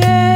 day.